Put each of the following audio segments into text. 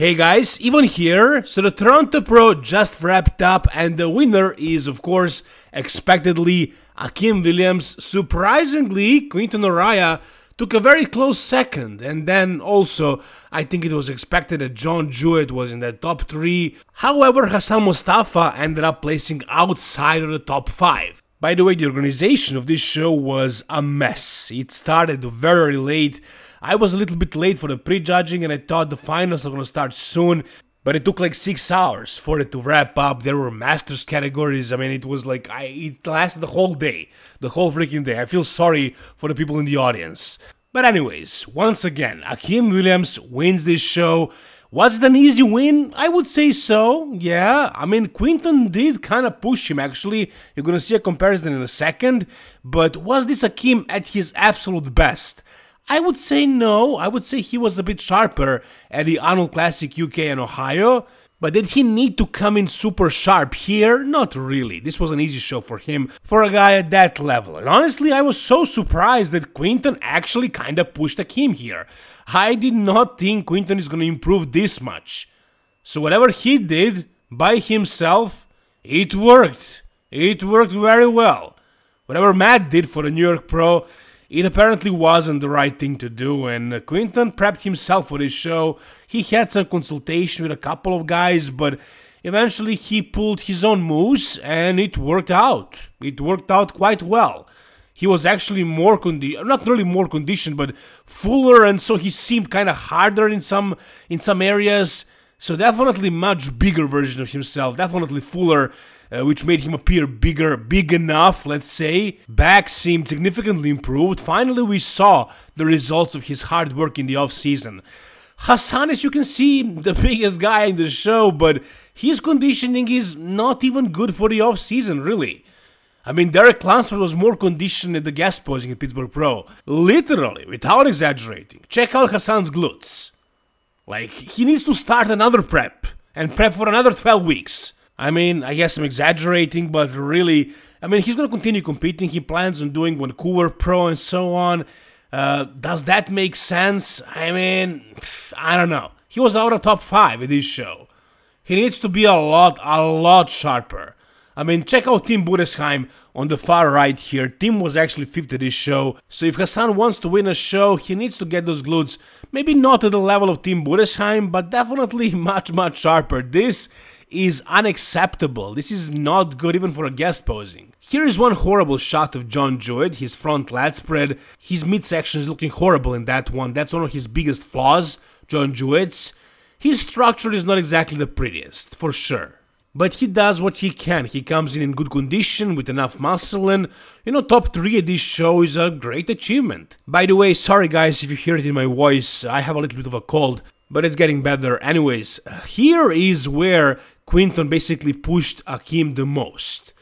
Hey guys, Ivan here. So the Toronto Pro just wrapped up and the winner is of course expectedly Akim Williams. Surprisingly, Quinton Eriya took a very close second and then also I think it was expected that John Jewett was in the top 3. However, Hassan Mustafa ended up placing outside of the top 5. By the way, the organization of this show was a mess. It started very late I was a little bit late for the prejudging and I thought the finals are gonna start soon, but it took like six hours for it to wrap up. There were masters categories. I mean, it was like I, it lasted the whole day, the whole freaking day. I feel sorry for the people in the audience. But anyways, once again, Akim Williams wins this show. Was it an easy win? I would say so, yeah. I mean, Quinton did kind of push him actually. You're gonna see a comparison in a second. But was this Akim at his absolute best? I would say no. I would say he was a bit sharper at the Arnold Classic UK and Ohio. But did he need to come in super sharp here? Not really. This was an easy show for him, for a guy at that level. And honestly, I was so surprised that Quinton actually kinda pushed Akim here. I did not think Quinton is gonna improve this much. So whatever he did by himself, it worked. It worked very well. Whatever Matt did for the New York Pro, it apparently wasn't the right thing to do, and Quinton prepped himself for this show. He had some consultation with a couple of guys, but eventually he pulled his own moves, and it worked out. It worked out quite well. He was actually more condi- not really more conditioned, but fuller, and so he seemed kind of harder in some in some areas. So definitely much bigger version of himself, definitely fuller uh, which made him appear bigger, big enough, let's say. Back seemed significantly improved. Finally, we saw the results of his hard work in the off-season. Hassan, as you can see, the biggest guy in the show, but his conditioning is not even good for the off-season, really. I mean, Derek Lunsford was more conditioned at the guest posing at Pittsburgh Pro. Literally, without exaggerating. Check out Hassan's glutes. Like, he needs to start another prep, and prep for another 12 weeks. I mean, I guess I'm exaggerating, but really, I mean, he's going to continue competing. He plans on doing Vancouver Pro and so on. Uh, does that make sense? I mean, I don't know. He was out of top five in this show. He needs to be a lot, a lot sharper. I mean, check out Tim Budesheim on the far right here. Tim was actually fifth at this show, so if Hassan wants to win a show, he needs to get those glutes. Maybe not at the level of Tim Budesheim, but definitely much, much sharper. This is unacceptable. This is not good even for a guest posing. Here is one horrible shot of John Jewett, his front lat spread. His midsection is looking horrible in that one. That's one of his biggest flaws, John Jewett's. His structure is not exactly the prettiest, for sure. But he does what he can. He comes in in good condition with enough muscle and, you know, top 3 at this show is a great achievement. By the way, sorry guys if you hear it in my voice, I have a little bit of a cold, but it's getting better. Anyways, here is where Quinton basically pushed Akim the most.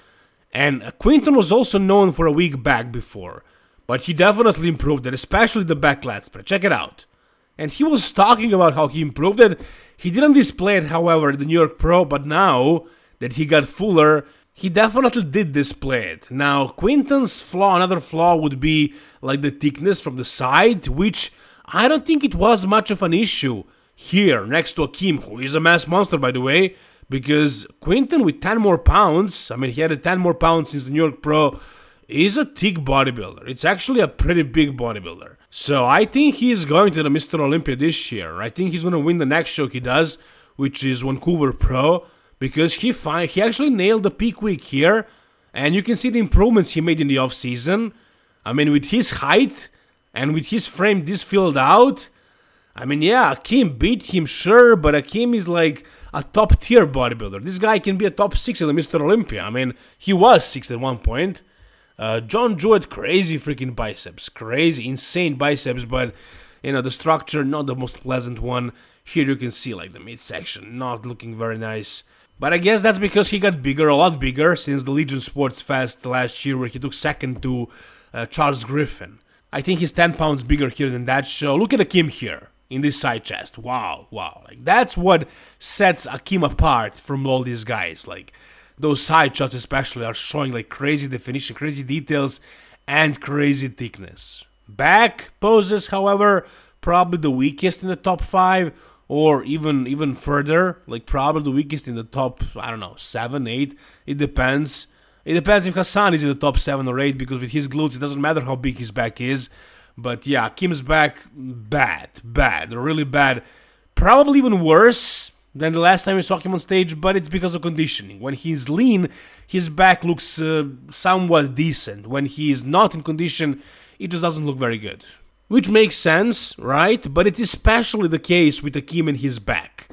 And Quinton was also known for a weak back before, but he definitely improved it, especially the back lat spread. Check it out. And he was talking about how he improved it. He didn't display it, however, at the New York Pro, but now that he got fuller, he definitely did display it. Now, Quinton's flaw, another flaw would be like the thickness from the side, which I don't think it was much of an issue here next to Akim, who is a mass monster, by the way because Quinton with 10 more pounds, I mean, he had 10 more pounds since the New York Pro, is a thick bodybuilder. It's actually a pretty big bodybuilder. So I think he's going to the Mr. Olympia this year. I think he's going to win the next show he does, which is Vancouver Pro, because he he actually nailed the peak week here, and you can see the improvements he made in the off season. I mean, with his height and with his frame this filled out, I mean, yeah, Akim beat him, sure, but Akim is like a top tier bodybuilder. This guy can be a top six in the Mr. Olympia. I mean, he was six at one point. Uh, John Jewett, crazy freaking biceps, crazy, insane biceps, but you know the structure not the most pleasant one. Here you can see like the midsection not looking very nice. But I guess that's because he got bigger, a lot bigger, since the Legion Sports Fest last year where he took second to uh, Charles Griffin. I think he's 10 pounds bigger here than that show. Look at Akim here in this side chest. Wow, wow. Like that's what sets Akim apart from all these guys. Like those side shots especially are showing like crazy definition, crazy details, and crazy thickness. Back poses, however, probably the weakest in the top five. or even even further, like probably the weakest in the top, I don't know, 7, 8. It depends. It depends if Hassan is in the top 7 or 8 because with his glutes it doesn't matter how big his back is. But yeah, Kim's back bad, bad, really bad. Probably even worse than the last time we saw him on stage, but it's because of conditioning. When he's lean, his back looks uh, somewhat decent. When he is not in condition, it just doesn't look very good. Which makes sense, right? But it's especially the case with Akim and his back.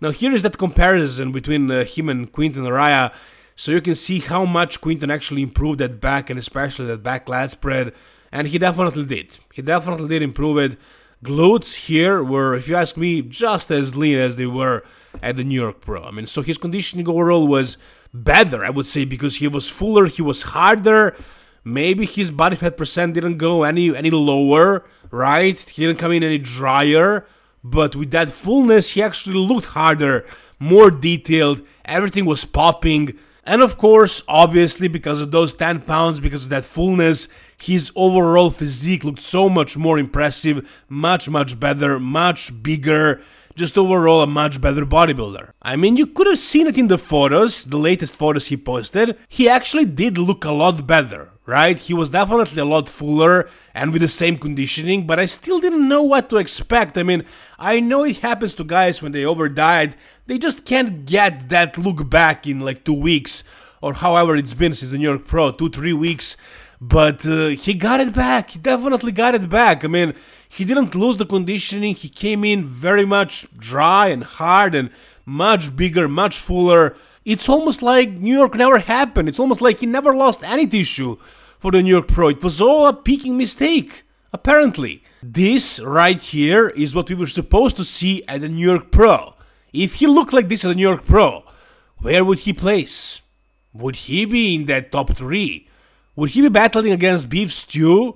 Now here is that comparison between uh, him and Quinton Eriya, so you can see how much Quinton actually improved that back and especially that back lat spread, and he definitely did. He definitely did improve it. Glutes here were, if you ask me, just as lean as they were at the New York Pro. I mean, so his conditioning overall was better, I would say, because he was fuller, he was harder. Maybe his body fat percent didn't go any any lower, right? He didn't come in any drier, but with that fullness, he actually looked harder, more detailed. Everything was popping. And of course, obviously, because of those 10 pounds, because of that fullness, his overall physique looked so much more impressive, much, much better, much bigger, just overall a much better bodybuilder. I mean, you could have seen it in the photos, the latest photos he posted. He actually did look a lot better, right? He was definitely a lot fuller and with the same conditioning, but I still didn't know what to expect. I mean, I know it happens to guys when they over diet, they just can't get that look back in like two weeks or however it's been since the New York Pro, two, three weeks. But uh, he got it back. He definitely got it back. I mean, he didn't lose the conditioning. He came in very much dry and hard and much bigger, much fuller. It's almost like New York never happened. It's almost like he never lost any tissue for the New York Pro. It was all a peaking mistake, apparently. This right here is what we were supposed to see at the New York Pro. If he looked like this at the New York Pro, where would he place? Would he be in that top 3? Would he be battling against Beef Stew?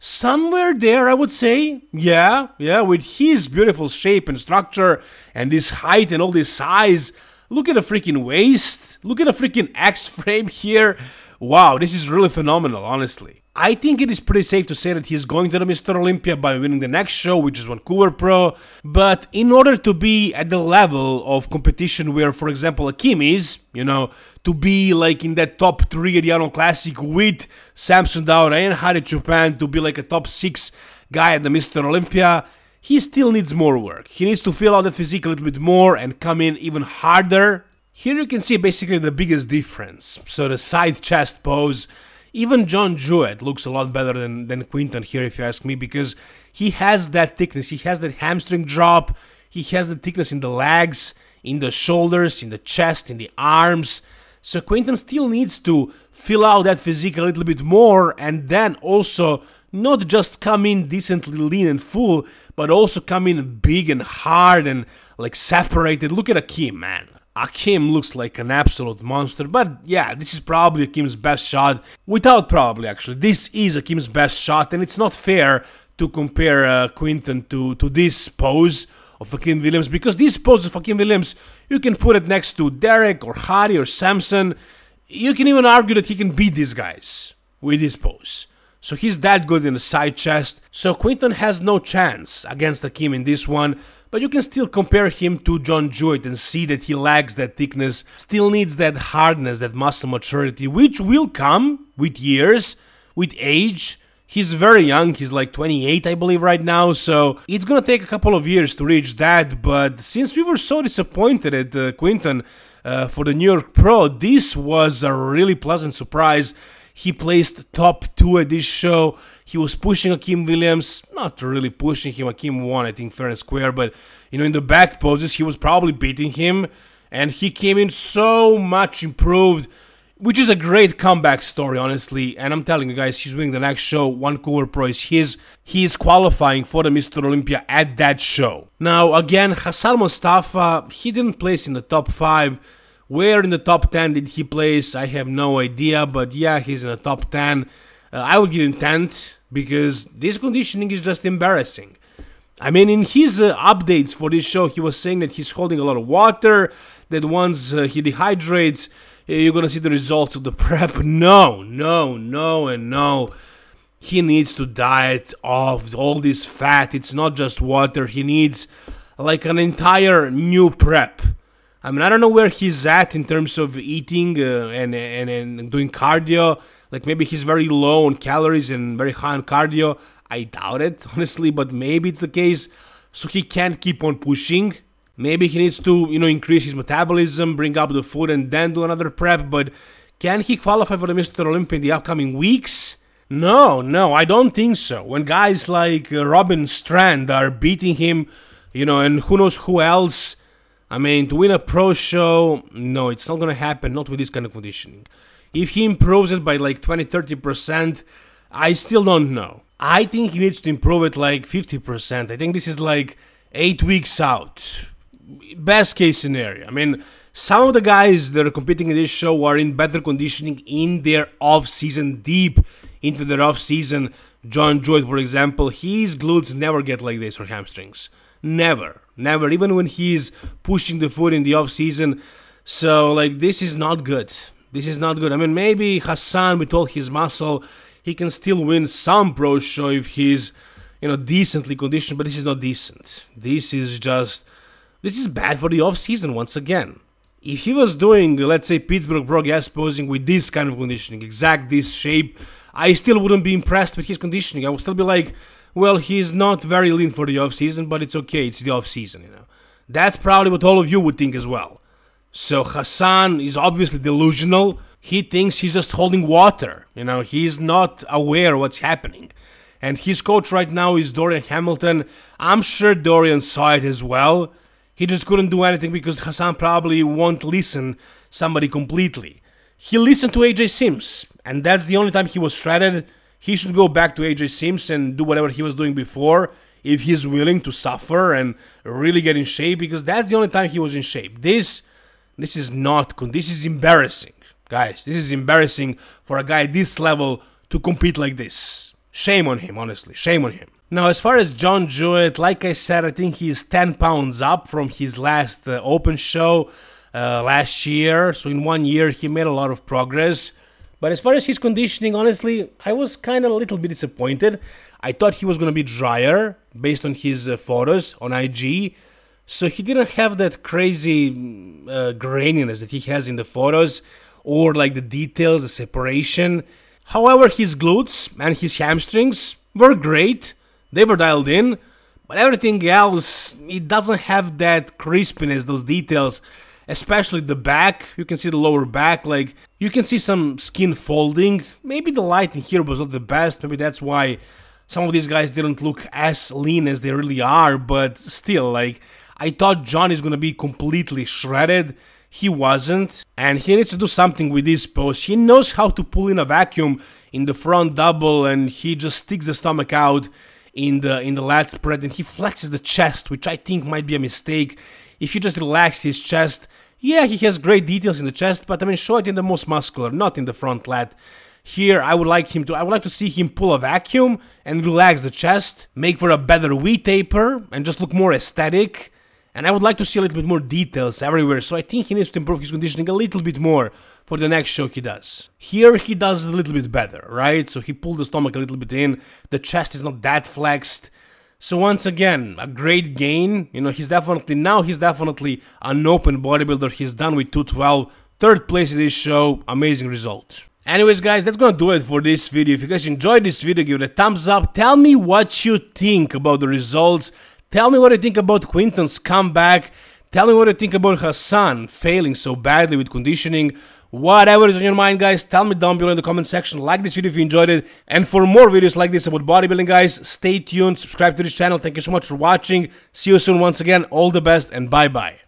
Somewhere there, I would say. Yeah, yeah, with his beautiful shape and structure and this height and all this size. Look at the freaking waist. Look at the freaking X frame here. Wow, this is really phenomenal, honestly. I think it is pretty safe to say that he's going to the Mr. Olympia by winning the next show, which is Vancouver Pro. But in order to be at the level of competition where, for example, Akim is, you know, to be like in that top 3 at the Arnold Classic with Samson Dauda and Hadi Choopan to be like a top 6 guy at the Mr. Olympia, he still needs more work. He needs to fill out the physique a little bit more and come in even harder. Here you can see basically the biggest difference. So the side chest pose even John Jewett looks a lot better than, than Quinton here, if you ask me, because he has that thickness. He has that hamstring drop. He has the thickness in the legs, in the shoulders, in the chest, in the arms. So Quinton still needs to fill out that physique a little bit more and then also not just come in decently lean and full, but also come in big and hard and like separated. Look at Akim, man. Akim looks like an absolute monster, but yeah, this is probably Akim's best shot. Without probably, actually. This is Akim's best shot, and it's not fair to compare uh, Quinton to, to this pose of Akim Williams, because this pose of Akim Williams, you can put it next to Derek or Hadi or Samson. You can even argue that he can beat these guys with this pose. So he's that good in the side chest. So Quinton has no chance against Akim in this one but you can still compare him to John Jewett and see that he lacks that thickness, still needs that hardness, that muscle maturity, which will come with years, with age. He's very young, he's like 28, I believe, right now, so it's gonna take a couple of years to reach that. But since we were so disappointed at uh, Quinton uh, for the New York Pro, this was a really pleasant surprise. He placed top two at this show. He was pushing Akim Williams, not really pushing him. Akim won, I think, fair and square, but you know, in the back poses, he was probably beating him, and he came in so much improved, which is a great comeback story, honestly. And I'm telling you guys, he's winning the next show. Vancouver Pro is his. He is qualifying for the Mr. Olympia at that show. Now, again, Hassan Mustafa, he didn't place in the top five. Where in the top 10 did he place? I have no idea, but yeah, he's in the top 10. Uh, I would give him 10th because this conditioning is just embarrassing. I mean, in his uh, updates for this show, he was saying that he's holding a lot of water, that once uh, he dehydrates, you're gonna see the results of the prep. No, no, no, and no. He needs to diet off all this fat. It's not just water. He needs like an entire new prep. I mean, I don't know where he's at in terms of eating uh, and, and and doing cardio. Like maybe he's very low on calories and very high on cardio. I doubt it, honestly, but maybe it's the case. So he can't keep on pushing. Maybe he needs to, you know, increase his metabolism, bring up the food, and then do another prep. But can he qualify for the Mr. Olympia in the upcoming weeks? No, no, I don't think so. When guys like uh, Robin Strand are beating him, you know, and who knows who else, I mean, to win a pro show, no, it's not gonna happen, not with this kind of conditioning. If he improves it by like 20 30%, I still don't know. I think he needs to improve it like 50%. I think this is like eight weeks out. Best case scenario. I mean, some of the guys that are competing in this show are in better conditioning in their off season, deep into their off season. John Joyce, for example, his glutes never get like this or hamstrings. Never. Never. Even when he's pushing the foot in the off season. So, like, this is not good. This is not good. I mean, maybe Hassan, with all his muscle, he can still win some pro show if he's, you know, decently conditioned, but this is not decent. This is just. This is bad for the off season once again if he was doing, let's say, Pittsburgh Pro guest posing with this kind of conditioning, exact this shape, I still wouldn't be impressed with his conditioning. I would still be like, well, he's not very lean for the off season, but it's okay. It's the off season, you know. That's probably what all of you would think as well. So Hassan is obviously delusional. He thinks he's just holding water. You know, he's not aware what's happening. And his coach right now is Dorian Hamilton. I'm sure Dorian saw it as well. He just couldn't do anything because Hassan probably won't listen somebody completely. He listened to AJ Sims, and that's the only time he was shredded. He should go back to AJ Sims and do whatever he was doing before if he's willing to suffer and really get in shape because that's the only time he was in shape. This this is not. This is embarrassing. Guys, this is embarrassing for a guy this level to compete like this. Shame on him, honestly. Shame on him. Now, as far as John Jewett, like I said, I think he's 10 pounds up from his last uh, open show uh, last year. So, in one year, he made a lot of progress. But as far as his conditioning, honestly, I was kind of a little bit disappointed. I thought he was going to be drier based on his uh, photos on IG. So, he didn't have that crazy mm, uh, graininess that he has in the photos or like the details, the separation. However, his glutes and his hamstrings were great they were dialed in, but everything else, it doesn't have that crispiness, those details, especially the back. You can see the lower back, like, you can see some skin folding. Maybe the lighting here was not the best, maybe that's why some of these guys didn't look as lean as they really are, but still, like, I thought Jon is gonna be completely shredded. He wasn't, and he needs to do something with this pose. He knows how to pull in a vacuum in the front double, and he just sticks the stomach out in the in the lat spread and he flexes the chest, which I think might be a mistake. If you just relax his chest, yeah, he has great details in the chest, but I mean show it in the most muscular, not in the front lat. Here, I would like him to. I would like to see him pull a vacuum and relax the chest, make for a better V taper, and just look more aesthetic. And I would like to see a little bit more details everywhere, so I think he needs to improve his conditioning a little bit more for the next show he does. Here he does a little bit better, right? So he pulled the stomach a little bit in, the chest is not that flexed. So once again, a great gain. You know, he's definitely, now he's definitely an open bodybuilder. He's done with 212, third place in this show, amazing result. Anyways guys, that's gonna do it for this video. If you guys enjoyed this video, give it a thumbs up. Tell me what you think about the results. Tell me what you think about Quinton's comeback. Tell me what you think about Hassan failing so badly with conditioning. Whatever is on your mind, guys, tell me down below in the comment section. Like this video if you enjoyed it. And for more videos like this about bodybuilding, guys, stay tuned, subscribe to this channel. Thank you so much for watching. See you soon once again. All the best and bye-bye.